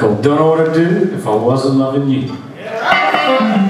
Don't know what I did if I wasn't loving you.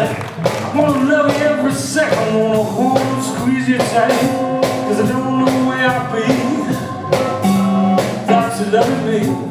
I wanna love you every second. Wanna hold and squeeze you tight. Cause I don't know where I'll be. Thought you loved me.